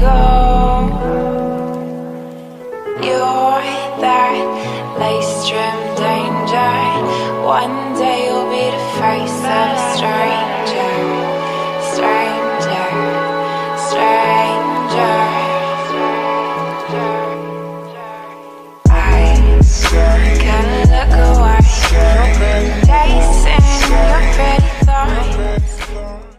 go. You're that lace-trimmed danger. One day you'll be the face of a stranger. Stranger, stranger. I can